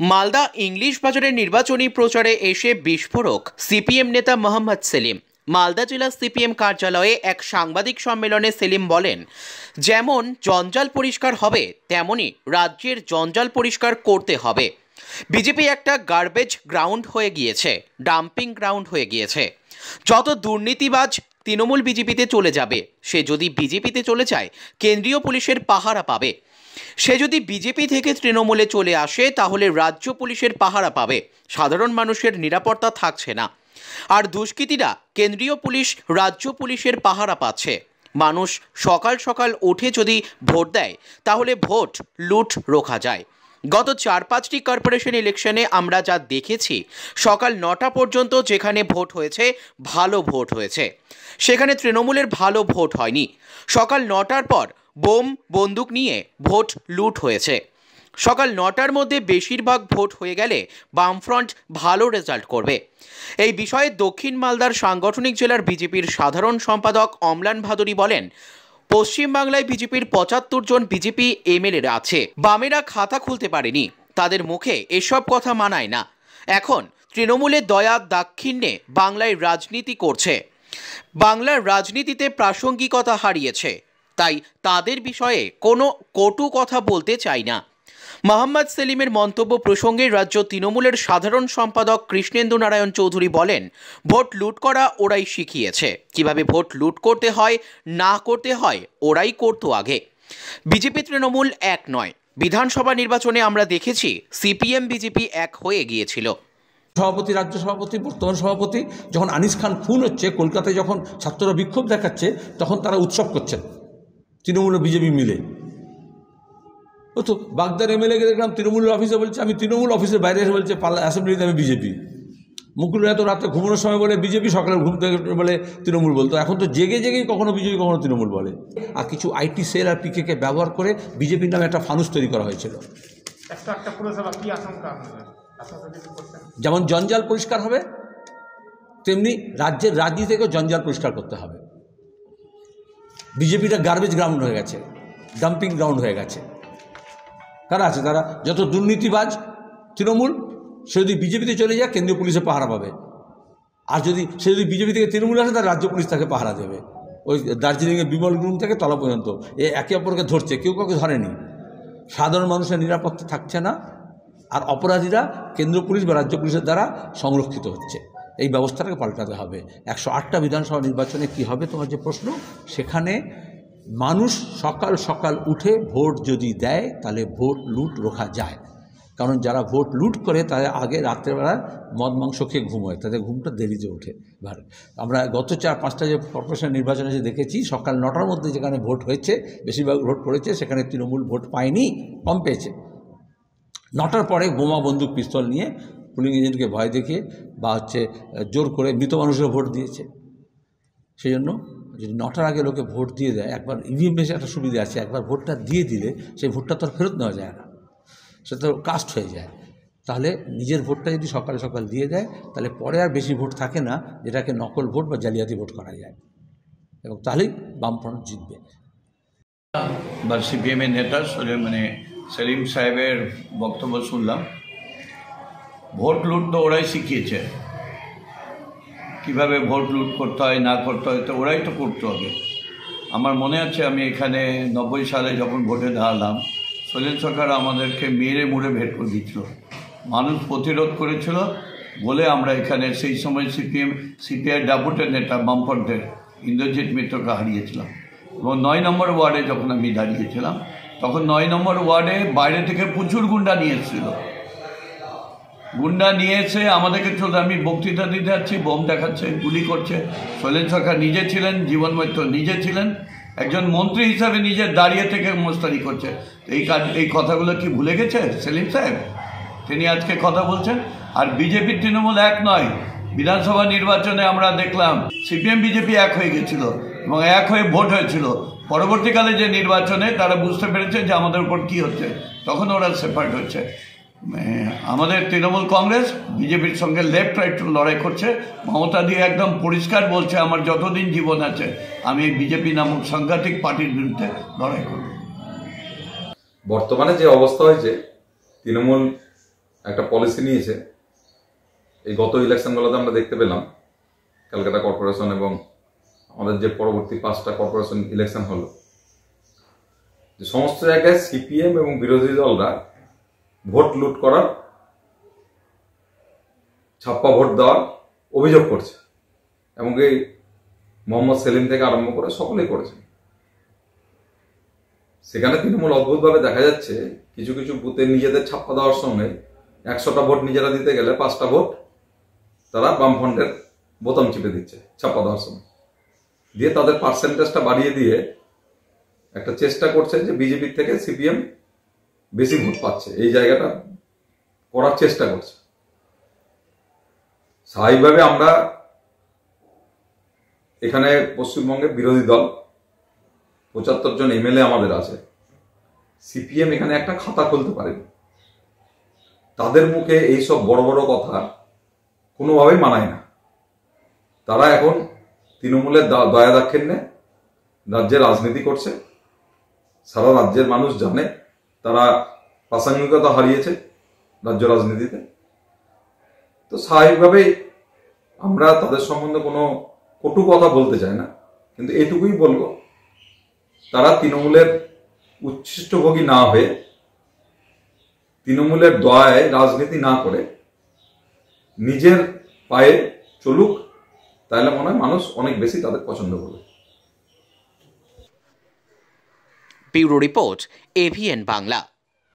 Malda English বাজারের নির্বাচনী প্রচারে এসে বিস্ফোরক সিপিএম নেতা মোহাম্মদ সেলিম। মালদা জেলা সিপিএম কার্যালয়ে এক সাংবাদিক সম্মেলনে সেলিম বলেন, যেমন জঞ্জাল পরিষ্কার হবে, তেমনি রাজ্যের জঞ্জাল পরিষ্কার করতে হবে। বিজেপি একটা গার্বেজ গ্রাউন্ড হয়ে গিয়েছে ডাম্পিং গ্রাউন্ড হয়ে গিয়েছে। যত দুর্নীতিবাজ তৃণমূল বিজেপিতে চলে যাবে, সে যদি বিজেপিতে চলে যায়, কেন্দ্রীয় পুলিশের পাহারা পাবে। সে যদি বিজেপি থেকে তৃণমূলে চলে আসে, তাহলে রাজ্য পুলিশের পাহারা পাবে। সাধারণ মানুষের নিরাপত্তা থাকছে না। আর দুষ্কৃতীরা কেন্দ্রীয় পুলিশ, রাজ্য পুলিশের পাহারা পাচ্ছে। মানুষ সকাল সকাল উঠে যদি ভোট দেয়, তাহলে ভোট, লুট, রোখা যায়। গত চার পাঁচটি কর্পোরেশন ইলেকশনে আমরা যা দেখেছি, সকাল নটা পর্যন্ত যেখানে ভোট হয়েছে, ভালো ভোট হয়েছে। সেখানে তৃণমূলের ভালো ভোট হয়নি। সকাল নটার পর বোম, বন্দুক নিয়ে ভোট লুট হয়েছে। সকাল নটার মধ্যে বেশিরভাগ ভোট হয়ে গেলে বামফ্রন্ট ভালো রেজাল্ট করবে। এই বিষয়ে দক্ষিণ মালদার সাংগঠনিক জেলার বিজেপির সাধারণ সম্পাদক অমলান ভাদুরী বলেন পশ্চিমবাংলায় বিজেপির পঁচাত্তর জন বিজেপি এমএলএরা আছে। বামেরা খাতা খুলতে পারেনি। তাদের মুখে এসব কথা মানায় না। এখন তৃণমূলের দয়া দাক্ষিণ্যে বাংলায় রাজনীতি করছে। বাংলার রাজনীতিতে প্রাসঙ্গিকতা হারিয়েছে। তাই তাদের বিষয়ে কোনো কটু কথা বলতে চাই না। মোহাম্মদ সেলিমের মন্তব্য প্রসঙ্গে রাজ্য তৃণমূলের সাধারণ সম্পাদক কৃষ্ণেন্দু নারায়ণ চৌধুরী বলেন, ভোট লুট করা ওরাই শিখিয়েছে। কীভাবে ভোট লুট করতে হয়, না করতে হয়, ওরাই করতো আগে। বিজেপি তৃণমূল এক নয়। বিধানসভা নির্বাচনে আমরা দেখেছি, সিপিএম, বিজেপি এক হয়ে গিয়েছিল। সভাপতি, রাজ্য সভাপতি, বর্তমান সভাপতি যখন আনিস খান খুন হচ্ছে, কলকাতায় যখন ছাত্ররা বিক্ষোভ দেখাচ্ছে, তখন তারা উৎসব করছেন, তৃণমূল বিজেপি মিলে। ও তো বাগদার এমএলএকে দেখলাম তৃণমূলের অফিসে বলছে আমি তৃণমূল অফিসের বাইরে এসে বলছে পাল্লা অ্যাসেম্বলিতে আমি বিজেপি মুকুল এত রাতে ঘুমানোর সময় বলে বিজেপি সকালে ঘুম থেকে বলে তৃণমূল বলতো। এখন তো জেগে জেগেই কখনো বিজেপি কখনো তৃণমূল বলে। আর কিছু আইটি সেল আর পিকেকে ব্যবহার করে বিজেপির নামে একটা ফানুস তৈরি করা হয়েছিল। যেমন জঞ্জাল পরিষ্কার হবে তেমনি রাজ্যের রাজনীতি থেকেও জঞ্জাল পরিষ্কার করতে হবে। বিজেপিটা গার্বেজ গ্রাউন্ড হয়ে গেছে ডাম্পিং গ্রাউন্ড হয়ে গেছে। কারা আছে? তারা যত দুর্নীতিবাজ তৃণমূল, সে যদি বিজেপিতে চলে যায়, কেন্দ্রীয় পুলিশে পাহারা পাবে। আর যদি সে যদি বিজেপি থেকে তৃণমূল আসে, তার রাজ্য পুলিশ তাকে পাহারা দেবে। ওই দার্জিলিংয়ে বিমল গ্রুম থেকে তলা পর্যন্ত। এ একে অপরকে ধরছে, কেউ কাউকে ধরেনি। সাধারণ মানুষের নিরাপত্তা থাকছে না, আর অপরাধীরা কেন্দ্র পুলিশ বা রাজ্য পুলিশের দ্বারা সংরক্ষিত হচ্ছে। এই ব্যবস্থাটাকে পাল্টাতে হবে। একশো আটটা বিধানসভা নির্বাচনে কি হবে তোমার যে প্রশ্ন, সেখানে মানুষ সকাল সকাল উঠে ভোট যদি দেয়, তাহলে ভোট লুট রোখা যায়। কারণ যারা ভোট লুট করে, তাদের আগে রাত্রেবেলা মদ মাংস খেয়ে ঘুমোয় তাদের ঘুমটা দেরিতে ওঠে। এবার আমরা গত চার পাঁচটা যে কর্পোরেশন নির্বাচনে যে দেখেছি, সকাল নটার মধ্যে যেখানে ভোট হয়েছে, বেশিরভাগ ভোট পড়েছে, সেখানে তৃণমূল ভোট পায়নি, কম পেয়েছে। নটার পরে বোমা, বন্দুক, পিস্তল নিয়ে পুলিং এজেন্টকে ভয় দেখিয়ে বা হচ্ছে জোর করে মৃত মানুষের ভোট দিয়েছে। সেই জন্য যদি নটার আগে লোকে ভোট দিয়ে দেয়, একবার ইভিএম বেশি একটা সুবিধা আছে, একবার ভোটটা দিয়ে দিলে সেই ভোটটা তো আর ফেরত নেওয়া যায় না। সেটা তো কাস্ট হয়ে যায়। তাহলে নিজের ভোটটা যদি সকালে সকাল দিয়ে দেয়, তাহলে পরে আর বেশি ভোট থাকে না যেটাকে নকল ভোট বা জালিয়াতি ভোট করা যায়। এবং তাহলেই বামফ্রন্ট জিতবে। বা সিপিএমের নেতা মানে সেলিম সাহেবের বক্তব্য শুনলাম। ভোট লুট তো ওরাই শিখিয়েছে। কীভাবে ভোট লুট করতে হয়, না করতে হয়, তো ওরাই তো করতে হবে আমার মনে আছে আমি এখানে নব্বই সালে যখন ভোটে দাঁড়ালাম সলিল সরকার আমাদেরকে মেরে মুড়ে ভেট করে দিচ্ছিল মানুষ প্রতিরোধ করেছিল বলে আমরা এখানে সেই সময় সিপিএম, সিপিআই ডাপুটের নেতা বামফ্রন্টের ইন্দ্রজিৎ মিত্রকে হারিয়েছিলাম। এবং নয় নম্বর ওয়ার্ডে যখন আমি দাঁড়িয়েছিলাম, তখন নয় নম্বর ওয়ার্ডে বাইরে থেকে প্রচুর গুন্ডা নিয়ে এসেছিল। গুন্ডা নিয়ে এসে আমাদেরকে চলতে আমি বক্তৃতা দিতে যাচ্ছি, বোম দেখাচ্ছে, গুলি করছে। শৈলেন সরকার নিজে ছিলেন, জীবন মৈত্র নিজে ছিলেন। একজন মন্ত্রী হিসাবে নিজে দাঁড়িয়ে থেকে মোস্তারি করছে। এই কাজ এই কথাগুলো কি ভুলে গেছে সেলিম সাহেব? তিনি আজকে কথা বলছেন। আর বিজেপি তৃণমূল এক নয়, বিধানসভা নির্বাচনে আমরা দেখলাম সিপিএম, বিজেপি এক হয়ে গেছিল এবং এক হয়ে ভোট হয়েছিল। পরবর্তীকালে যে নির্বাচনে তারা বুঝতে পেরেছে যে আমাদের উপর কি হচ্ছে। তখন ওরা সেপারেট হচ্ছে। আমাদের তৃণমূল কংগ্রেস, বিজেপির সঙ্গে লেফট রাইট লড়াই করছে। মমতা দিয়ে একদম পরিষ্কার বলছে, আমার যতদিন জীবন আছে, আমি বিজেপি নামক সাংঘাতিক পার্টির বিরুদ্ধে লড়াই করব। বর্তমানে যে অবস্থা হয়েছে, তৃণমূল একটা পলিসি নিয়েছে। এই গত ইলেকশনগুলোতে আমরা দেখতে পেলাম, ক্যালকাটা কর্পোরেশন এবং আমাদের যে পরবর্তী পাঁচটা কর্পোরেশন ইলেকশন হলো। যে সমস্ত জায়গায় সিপিএম এবং বিরোধী দলরা ভোট লুট করার, ছাপ্পা ভোট দেওয়ার অভিযোগ করছে। এমনকি মোহাম্মদ সেলিম থেকে আরম্ভ করে সকলেই করেছেন সেখানে তৃণমূল অদ্ভুতভাবে দেখা যাচ্ছে, কিছু কিছু বুথে নিজেদের ছাপ্পা দেওয়ার সঙ্গে একশোটা ভোট নিজেরা দিতে গেলে পাঁচটা ভোট তারা বামফ্রন্টের বোতাম চিপে দিচ্ছে ছাপ্পা দেওয়ার সময়। দিয়ে তাদের পার্সেন্টেজটা বাড়িয়ে দিয়ে একটা চেষ্টা করছে যে বিজেপির থেকে সিপিএম বেশি ভোট পাচ্ছে। এই জায়গাটা করার চেষ্টা করছে। স্বাভাবিকভাবে আমরা এখানে পশ্চিমবঙ্গের বিরোধী দল, পঁচাত্তর জন এমএলএ আমাদের আছে। সিপিএম এখানে একটা খাতা খুলতে পারেনি। তাদের মুখে এইসব বড় বড় কথা কোনোভাবেই মানায় না। তারা এখন তৃণমূলের দয়া দাক্ষিণ্যে রাজ্যে রাজনীতি করছে। সারা রাজ্যের মানুষ জানে তারা প্রাসঙ্গিকতা হারিয়েছে রাজ্য রাজনীতিতে। তো স্বাভাবিকভাবেই আমরা তাদের সম্বন্ধে কোনো কটু কথা বলতে চাই না। কিন্তু এটুকুই বলব, তারা তৃণমূলের উচ্ছিষ্টভোগী না হয়ে, তৃণমূলের দয়ায় রাজনীতি না করে, নিজের পায়ে চলুক, তাহলে মনে হয় মানুষ অনেক বেশি তাদের পছন্দ করবে। Bureau report AVN Bangla.